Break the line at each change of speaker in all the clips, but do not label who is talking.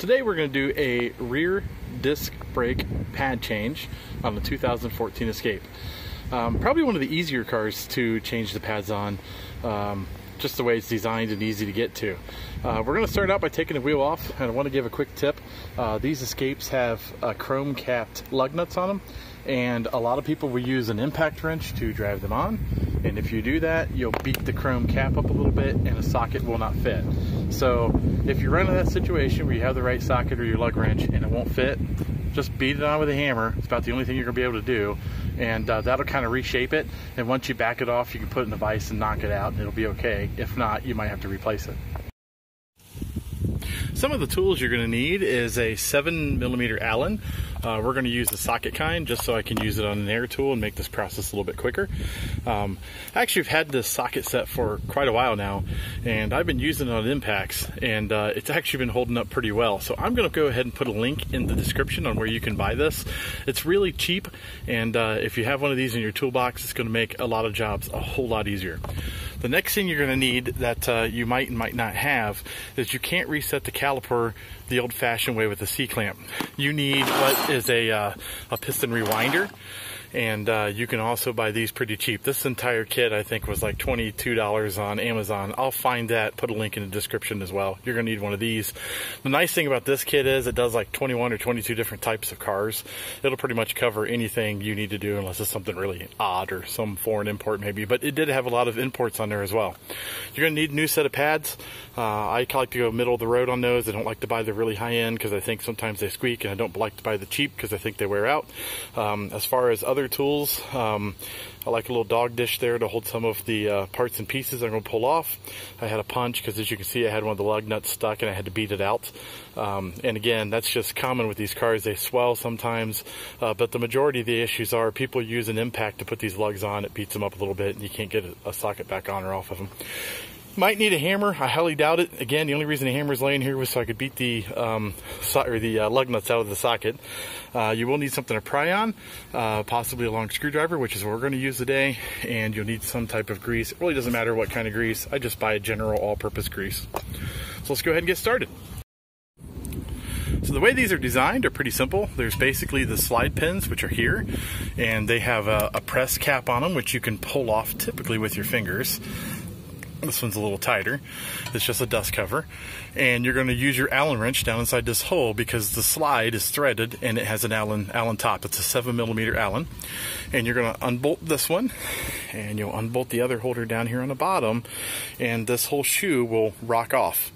Today we're going to do a rear disc brake pad change on the 2014 Escape. Um, probably one of the easier cars to change the pads on, um, just the way it's designed and easy to get to. Uh, we're going to start out by taking the wheel off and I want to give a quick tip. Uh, these Escapes have uh, chrome capped lug nuts on them and a lot of people will use an impact wrench to drive them on and if you do that you'll beat the chrome cap up a little bit and the socket will not fit. So if you run into that situation where you have the right socket or your lug wrench and it won't fit just beat it on with a hammer. It's about the only thing you're gonna be able to do. And uh, that'll kind of reshape it. And once you back it off you can put it in the vise and knock it out and it'll be okay. If not you might have to replace it. Some of the tools you're going to need is a 7 millimeter Allen. Uh, we're going to use the socket kind just so I can use it on an air tool and make this process a little bit quicker. Um, actually, I've had this socket set for quite a while now, and I've been using it on impacts, and uh, it's actually been holding up pretty well. So I'm going to go ahead and put a link in the description on where you can buy this. It's really cheap, and uh, if you have one of these in your toolbox, it's going to make a lot of jobs a whole lot easier. The next thing you're going to need that uh, you might and might not have is you can't reset the caliper the old-fashioned way with a C-clamp. You need what is a, uh, a piston rewinder and uh, you can also buy these pretty cheap. This entire kit I think was like $22 on Amazon. I'll find that, put a link in the description as well. You're gonna need one of these. The nice thing about this kit is it does like 21 or 22 different types of cars. It'll pretty much cover anything you need to do unless it's something really odd or some foreign import maybe, but it did have a lot of imports on there as well. You're gonna need a new set of pads. Uh, I like to go middle of the road on those. I don't like to buy the really high end because I think sometimes they squeak and I don't like to buy the cheap because I think they wear out. Um, as far as other other tools. Um, I like a little dog dish there to hold some of the uh, parts and pieces I'm going to pull off. I had a punch because as you can see I had one of the lug nuts stuck and I had to beat it out. Um, and again, that's just common with these cars. They swell sometimes, uh, but the majority of the issues are people use an impact to put these lugs on. It beats them up a little bit and you can't get a, a socket back on or off of them. Might need a hammer. I highly doubt it. Again, the only reason the hammer is laying here was so I could beat the um, so or the uh, lug nuts out of the socket. Uh, you will need something to pry on, uh, possibly a long screwdriver, which is what we're going to use today. And you'll need some type of grease. It really doesn't matter what kind of grease. I just buy a general all-purpose grease. So let's go ahead and get started. So the way these are designed are pretty simple. There's basically the slide pins, which are here, and they have a, a press cap on them, which you can pull off typically with your fingers. This one's a little tighter. It's just a dust cover. And you're going to use your Allen wrench down inside this hole because the slide is threaded and it has an Allen, Allen top. It's a 7 millimeter Allen. And you're going to unbolt this one and you'll unbolt the other holder down here on the bottom and this whole shoe will rock off.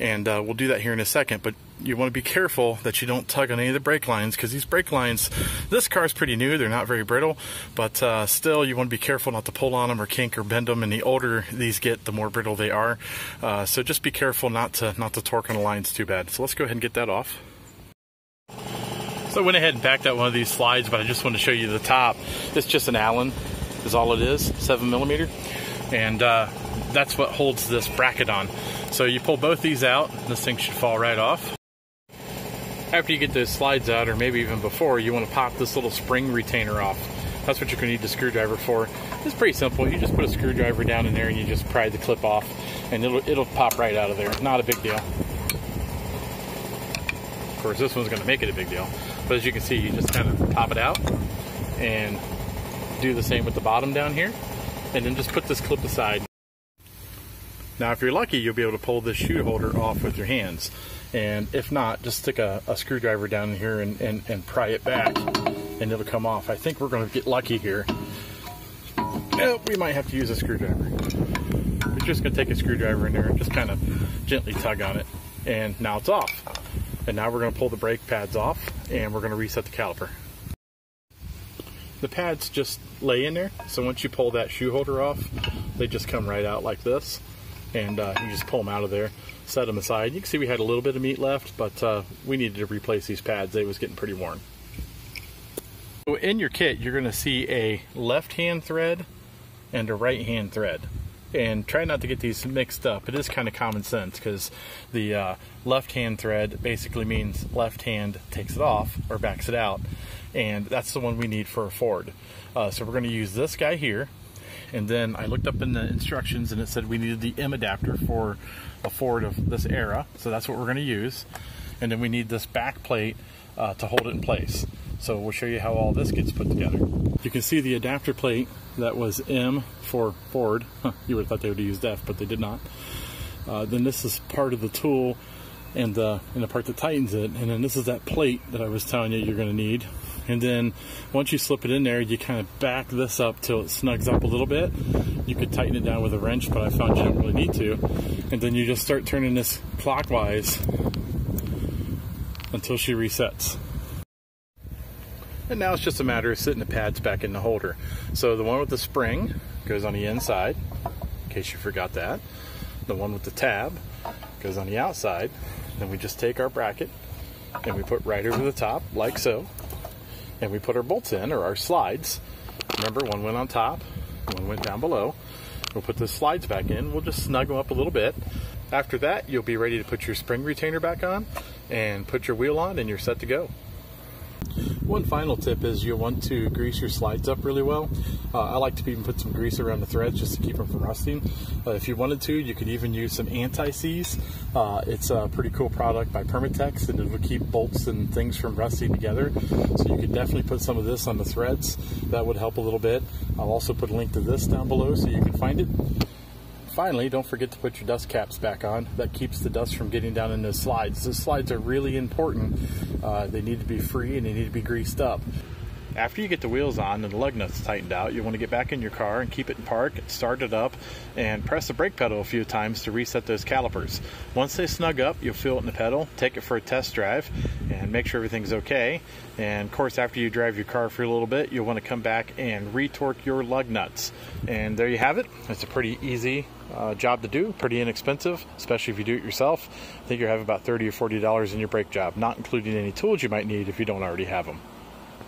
And uh, we'll do that here in a second. But you want to be careful that you don't tug on any of the brake lines because these brake lines, this car is pretty new, they're not very brittle, but uh, still you want to be careful not to pull on them or kink or bend them. And the older these get, the more brittle they are. Uh, so just be careful not to not to torque on the lines too bad. So let's go ahead and get that off. So I went ahead and backed out one of these slides, but I just want to show you the top. It's just an Allen, is all it is, seven millimeter, and uh, that's what holds this bracket on. So you pull both these out, this thing should fall right off after you get those slides out, or maybe even before, you want to pop this little spring retainer off. That's what you're going to need the screwdriver for. It's pretty simple. You just put a screwdriver down in there and you just pry the clip off, and it'll it'll pop right out of there. Not a big deal. Of course, this one's going to make it a big deal. But as you can see, you just kind of pop it out and do the same with the bottom down here, and then just put this clip aside. Now, if you're lucky, you'll be able to pull this shoe holder off with your hands. And if not, just stick a, a screwdriver down here and, and, and, pry it back and it'll come off. I think we're going to get lucky here. Nope, we might have to use a screwdriver. We're just going to take a screwdriver in there and just kind of gently tug on it. And now it's off. And now we're going to pull the brake pads off and we're going to reset the caliper. The pads just lay in there. So once you pull that shoe holder off, they just come right out like this and uh, you just pull them out of there, set them aside. You can see we had a little bit of meat left, but uh, we needed to replace these pads. They was getting pretty worn. So in your kit, you're going to see a left-hand thread and a right-hand thread. And try not to get these mixed up. It is kind of common sense because the uh, left-hand thread basically means left hand takes it off or backs it out. And that's the one we need for a Ford. Uh, so we're going to use this guy here and then I looked up in the instructions and it said we needed the M adapter for a Ford of this era. So that's what we're going to use. and then we need this back plate uh, to hold it in place. So we'll show you how all this gets put together. You can see the adapter plate that was M for Ford. Huh, you would have thought they would have used F, but they did not. Uh, then this is part of the tool and and the part that tightens it. And then this is that plate that I was telling you you're going to need. And then once you slip it in there, you kind of back this up till it snugs up a little bit. You could tighten it down with a wrench, but I found you don't really need to. And then you just start turning this clockwise until she resets. And now it's just a matter of sitting the pads back in the holder. So the one with the spring goes on the inside, in case you forgot that. The one with the tab goes on the outside. Then we just take our bracket and we put right over the top, like so. And we put our bolts in, or our slides. Remember, one went on top, one went down below. We'll put the slides back in. We'll just snug them up a little bit. After that, you'll be ready to put your spring retainer back on and put your wheel on and you're set to go. One final tip is you'll want to grease your slides up really well. Uh, I like to even put some grease around the threads just to keep them from rusting. Uh, if you wanted to, you could even use some anti-seize. Uh, it's a pretty cool product by Permatex and it will keep bolts and things from rusting together. So you could definitely put some of this on the threads. That would help a little bit. I'll also put a link to this down below so you can find it finally, don't forget to put your dust caps back on. That keeps the dust from getting down in the slides. The slides are really important. Uh, they need to be free and they need to be greased up. After you get the wheels on and the lug nuts tightened out, you want to get back in your car and keep it in park, start it up, and press the brake pedal a few times to reset those calipers. Once they snug up, you'll feel it in the pedal, take it for a test drive, and make sure everything's okay. And of course, after you drive your car for a little bit, you'll want to come back and retorque your lug nuts. And there you have it. It's a pretty easy uh, job to do, pretty inexpensive, especially if you do it yourself. I think you're having about 30 or $40 in your brake job, not including any tools you might need if you don't already have them.